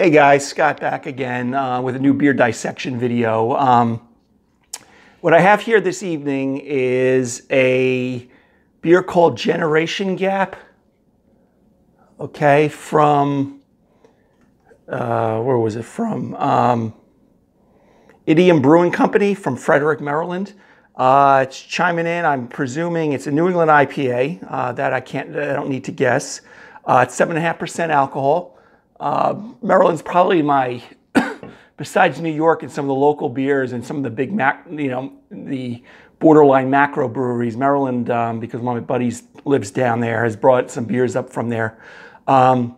Hey guys, Scott back again uh, with a new beer dissection video. Um, what I have here this evening is a beer called Generation Gap. Okay, from, uh, where was it from? Um, Idiom Brewing Company from Frederick, Maryland. Uh, it's chiming in. I'm presuming it's a New England IPA uh, that I can't. I don't need to guess. Uh, it's seven and a half percent alcohol. Uh, Maryland's probably my, besides New York and some of the local beers and some of the big, mac, you know, the borderline macro breweries. Maryland, um, because one of my buddies lives down there, has brought some beers up from there. Um,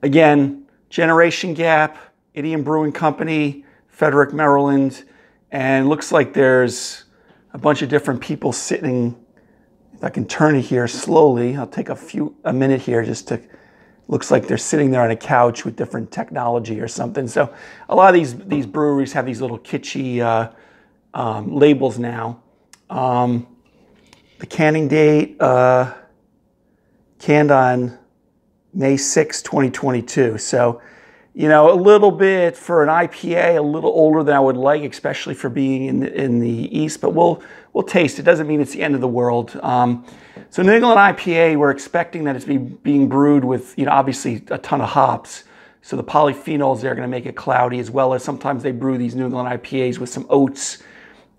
again, Generation Gap, Idiom Brewing Company, Frederick, Maryland, and looks like there's a bunch of different people sitting. If I can turn it here slowly, I'll take a few a minute here just to looks like they're sitting there on a couch with different technology or something. So a lot of these these breweries have these little kitschy uh, um, labels now. Um, the canning date uh, canned on May 6, 2022. So you know, a little bit for an IPA, a little older than I would like, especially for being in the, in the East, but we'll, we'll taste. It doesn't mean it's the end of the world. Um, so New England IPA, we're expecting that it's be, being brewed with, you know, obviously a ton of hops. So the polyphenols, they're going to make it cloudy as well as sometimes they brew these New England IPAs with some oats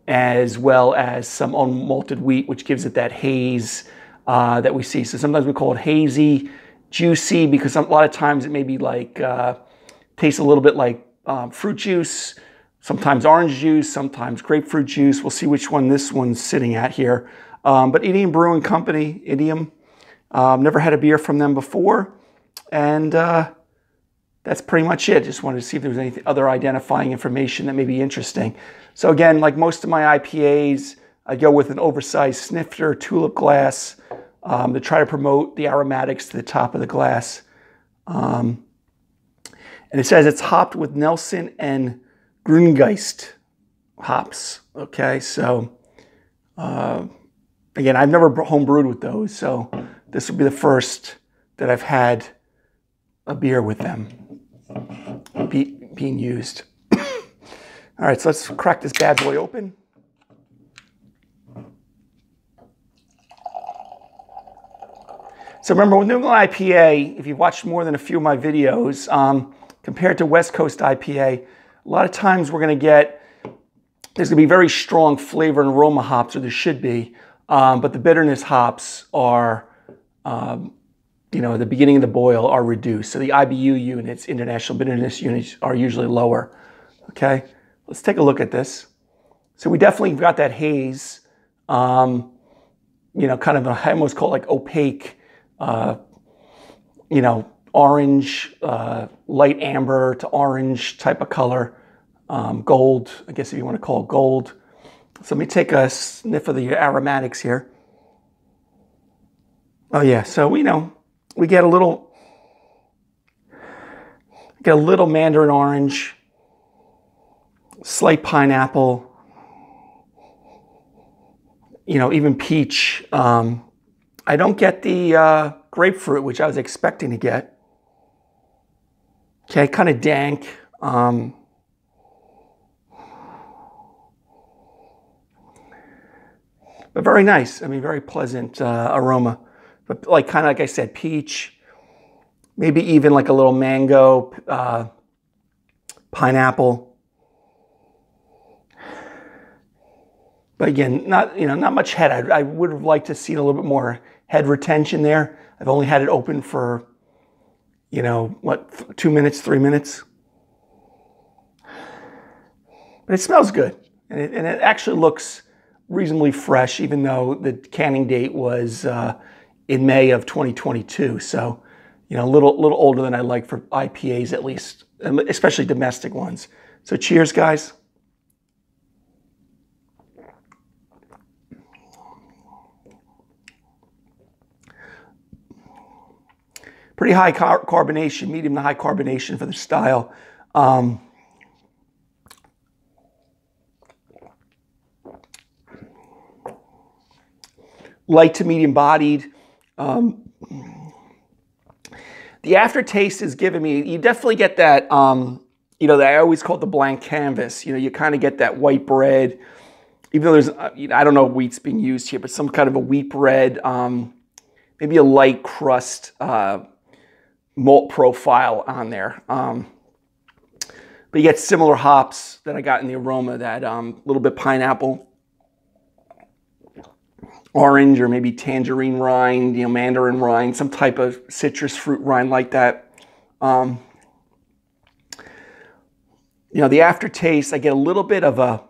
as well as some unmalted wheat, which gives it that haze uh, that we see. So sometimes we call it hazy, juicy, because a lot of times it may be like, uh, tastes a little bit like um, fruit juice, sometimes orange juice, sometimes grapefruit juice. We'll see which one this one's sitting at here. Um, but Idiom Brewing Company, Idiom, um, never had a beer from them before. And uh, that's pretty much it. Just wanted to see if there was any other identifying information that may be interesting. So again, like most of my IPAs, I go with an oversized snifter tulip glass um, to try to promote the aromatics to the top of the glass. Um, and it says it's hopped with Nelson and Grüngeist hops. Okay, so uh, again, I've never home brewed with those, so this will be the first that I've had a beer with them be, being used. All right, so let's crack this bad boy open. So remember, with New England IPA, if you've watched more than a few of my videos, um, compared to West Coast IPA, a lot of times we're going to get, there's going to be very strong flavor and aroma hops, or there should be, um, but the bitterness hops are, um, you know, at the beginning of the boil are reduced. So the IBU units, international bitterness units, are usually lower. Okay, let's take a look at this. So we definitely got that haze, um, you know, kind of, a, I almost call it like opaque, uh, you know, orange, uh, light amber to orange type of color, um, gold, I guess if you want to call it gold. So let me take a sniff of the aromatics here. Oh yeah, so we know we get a little, get a little mandarin orange, slight pineapple, you know, even peach. Um, I don't get the uh, grapefruit, which I was expecting to get. Okay, kind of dank. Um, but very nice. I mean, very pleasant uh, aroma. But like kind of like I said, peach, maybe even like a little mango, uh, pineapple. But again, not you know not much head. I, I would have liked to see a little bit more head retention there. I've only had it open for you know, what, two minutes, three minutes? But it smells good. And it, and it actually looks reasonably fresh, even though the canning date was uh, in May of 2022. So, you know, a little, little older than I like for IPAs at least, especially domestic ones. So cheers, guys. Pretty high car carbonation, medium to high carbonation for the style. Um, light to medium bodied. Um, the aftertaste is giving me, you definitely get that, um, you know, that I always call it the blank canvas. You know, you kind of get that white bread, even though there's, uh, don't know if wheat's being used here, but some kind of a wheat bread, um, maybe a light crust uh, malt profile on there. Um, but you get similar hops that I got in the aroma, that um, little bit pineapple, orange, or maybe tangerine rind, you know, mandarin rind, some type of citrus fruit rind like that. Um, you know, the aftertaste, I get a little bit of a,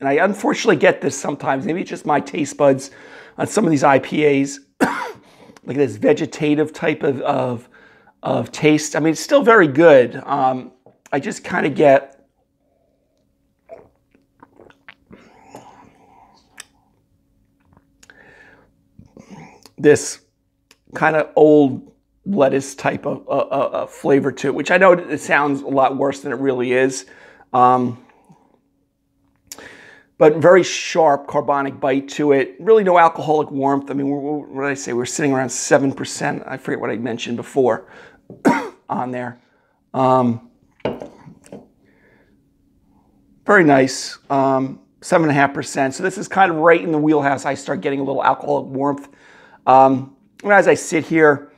and I unfortunately get this sometimes, maybe it's just my taste buds on some of these IPAs, like this vegetative type of, of, of taste. I mean, it's still very good. Um, I just kind of get this kind of old lettuce type of uh, uh, uh, flavor to it, which I know it sounds a lot worse than it really is. Um, but very sharp carbonic bite to it. Really no alcoholic warmth. I mean, what did I say? We're sitting around 7%. I forget what I mentioned before on there. Um, very nice. Um, 7.5%. So this is kind of right in the wheelhouse. I start getting a little alcoholic warmth. Um, as I sit here,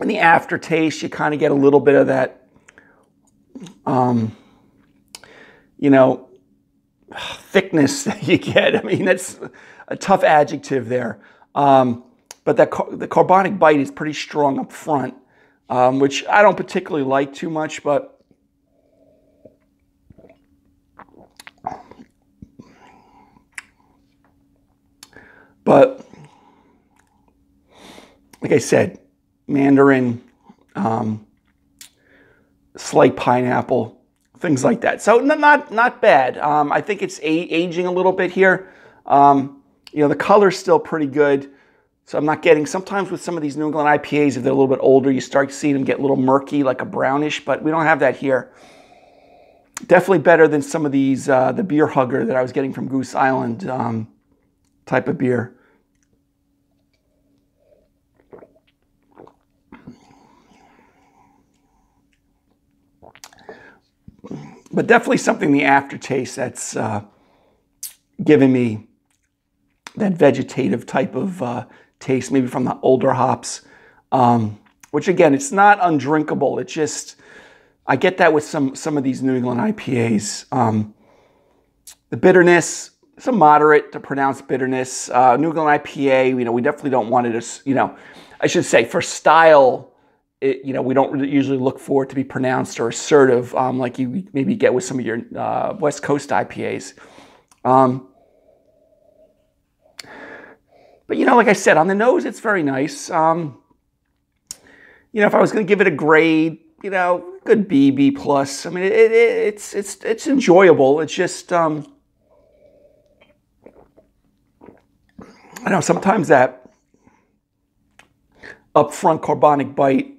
in the aftertaste, you kind of get a little bit of that, um, you know, thickness that you get. I mean, that's a tough adjective there. Um, but that car the carbonic bite is pretty strong up front, um, which I don't particularly like too much, but But like I said, mandarin, um, slight pineapple, things like that. So not not bad. Um, I think it's aging a little bit here. Um, you know, the color's still pretty good. So I'm not getting, sometimes with some of these New England IPAs, if they're a little bit older, you start seeing them get a little murky, like a brownish, but we don't have that here. Definitely better than some of these, uh, the beer hugger that I was getting from Goose Island um, type of beer. But definitely something the aftertaste that's uh, giving me that vegetative type of uh, taste, maybe from the older hops. Um, which again, it's not undrinkable. It's just I get that with some some of these New England IPAs. Um, the bitterness, some moderate to pronounced bitterness. Uh, New England IPA, you know, we definitely don't want it as you know, I should say for style it, you know, we don't usually look for it to be pronounced or assertive um, like you maybe get with some of your uh, West Coast IPAs. Um, but you know, like I said, on the nose, it's very nice. Um, you know, if I was going to give it a grade, you know, good B, B plus. I mean, it, it, it's it's it's enjoyable. It's just, um, I know sometimes that upfront carbonic bite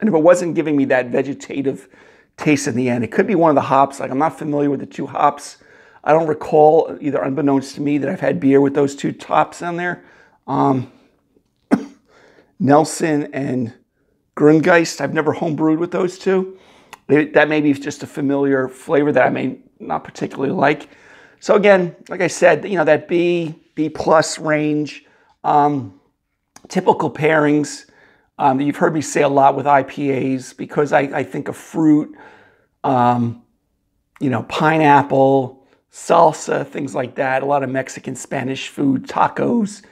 and if it wasn't giving me that vegetative taste in the end, it could be one of the hops. Like I'm not familiar with the two hops. I don't recall, either unbeknownst to me, that I've had beer with those two tops on there. Um, Nelson and Grungeist, I've never homebrewed with those two. that may be just a familiar flavor that I may not particularly like. So again, like I said, you know, that B, B plus range, um, typical pairings, um, you've heard me say a lot with IPAs because I, I think of fruit, um, you know, pineapple, salsa, things like that. A lot of Mexican, Spanish food, tacos,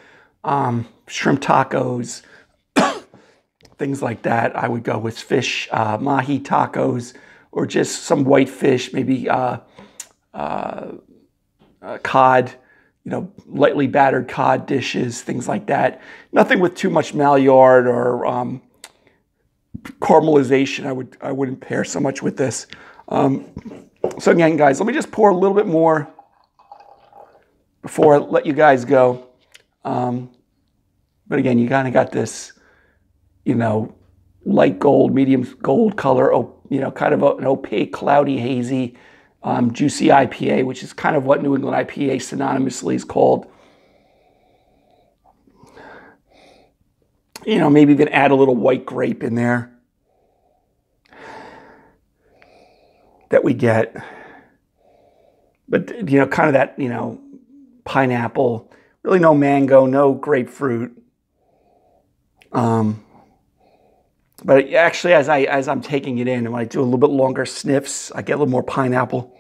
um, shrimp tacos, things like that. I would go with fish, uh, mahi tacos, or just some white fish, maybe uh, uh, uh cod you know, lightly battered cod dishes, things like that. Nothing with too much Maillard or um, caramelization. I would I wouldn't pair so much with this. Um, so again, guys, let me just pour a little bit more before I let you guys go. Um, but again, you kind of got this, you know, light gold, medium gold color, you know, kind of an opaque, cloudy, hazy um, juicy IPA, which is kind of what New England IPA synonymously is called. You know, maybe even add a little white grape in there that we get. But, you know, kind of that, you know, pineapple, really no mango, no grapefruit. Um, but actually, as I as I'm taking it in, and when I do a little bit longer sniffs, I get a little more pineapple.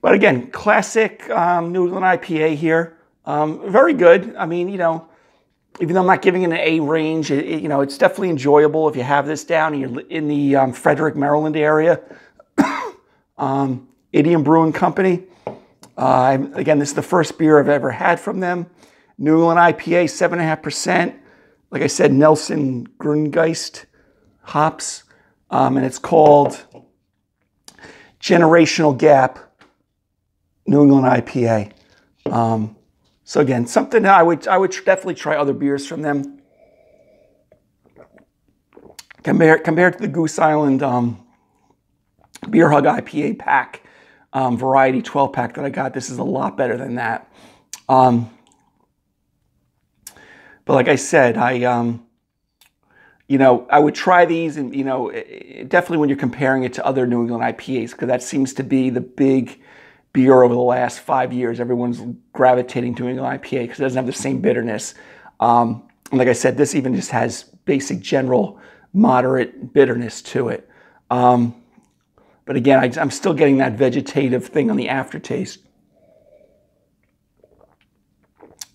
But again, classic um, New England IPA here. Um, very good. I mean, you know, even though I'm not giving it an A range, it, it, you know, it's definitely enjoyable if you have this down and you're in the um, Frederick, Maryland area. um, Idiom Brewing Company. Uh, again, this is the first beer I've ever had from them. New England IPA, 7.5%. Like I said, Nelson Grüngeist hops. Um, and it's called Generational Gap New England IPA. Um, so again, something I would I would definitely try other beers from them. Compared compared to the Goose Island um, Beer Hug IPA pack um, variety 12 pack that I got, this is a lot better than that. Um, but like I said, I um, you know, I would try these, and you know, definitely when you're comparing it to other New England IPAs, because that seems to be the big beer over the last five years. Everyone's gravitating to New England IPA because it doesn't have the same bitterness. Um, like I said, this even just has basic general moderate bitterness to it. Um, but again, I, am still getting that vegetative thing on the aftertaste,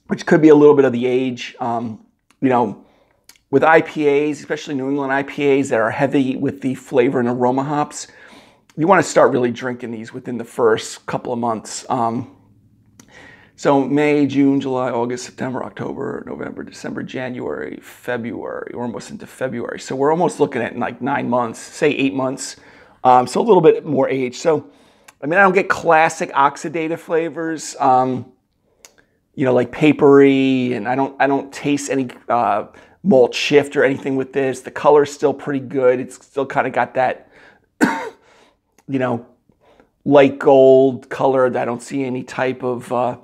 which could be a little bit of the age. Um, you know, with IPAs, especially New England IPAs that are heavy with the flavor and aroma hops, you want to start really drinking these within the first couple of months. Um, so May, June, July, August, September, October, November, December, January, February. We're almost into February. So we're almost looking at like nine months, say eight months. Um, so a little bit more age. So, I mean, I don't get classic oxidative flavors, um, you know, like papery, and I don't, I don't taste any uh, malt shift or anything with this. The color's still pretty good. It's still kind of got that you know, light gold colored. I don't see any type of. Uh...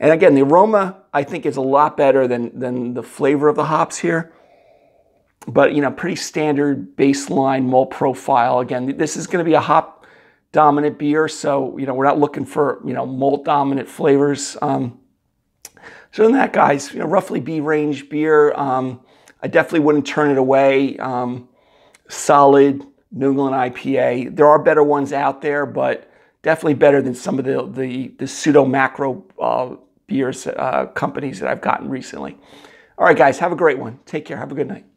and again, the aroma I think is a lot better than than the flavor of the hops here. But you know, pretty standard baseline malt profile. Again, this is going to be a hop dominant beer, so you know we're not looking for you know malt dominant flavors. Um, so in that, guys, you know, roughly B range beer. Um, I definitely wouldn't turn it away. Um, solid, New England IPA. There are better ones out there, but definitely better than some of the the, the pseudo macro uh, beers uh, companies that I've gotten recently. All right, guys, have a great one. Take care. Have a good night.